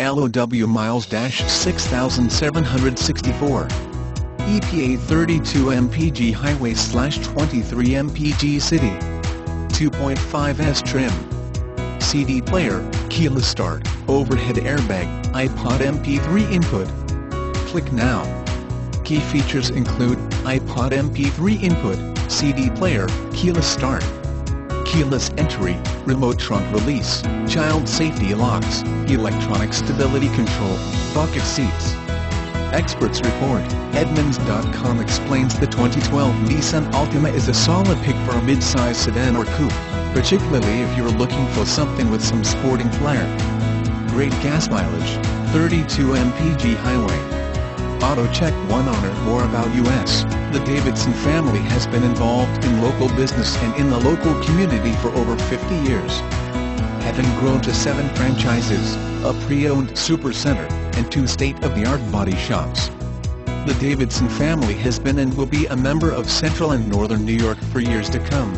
LOW miles 6764. EPA 32 mpg highway slash 23 mpg city. 2.5S trim. CD player, keyless start, overhead airbag, iPod MP3 input. Click now. Key features include, iPod MP3 input, CD player, keyless start, keyless entry, remote trunk release, child safety locks, electronic stability control, bucket seats. Experts report, Edmunds.com explains the 2012 Nissan Altima is a solid pick for a mid-size sedan or coupe, particularly if you're looking for something with some sporting flair. Great gas mileage, 32 mpg highway. AutoCheck One owner more about U.S. The Davidson family has been involved in local business and in the local community for over 50 years. Having grown to seven franchises, a pre-owned supercenter, and two state-of-the-art body shops. The Davidson family has been and will be a member of Central and Northern New York for years to come.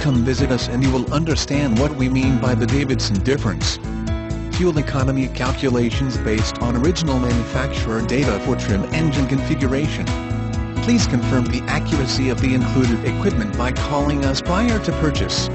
Come visit us and you will understand what we mean by the Davidson difference. Fuel economy calculations based on original manufacturer data for trim engine configuration. Please confirm the accuracy of the included equipment by calling us prior to purchase.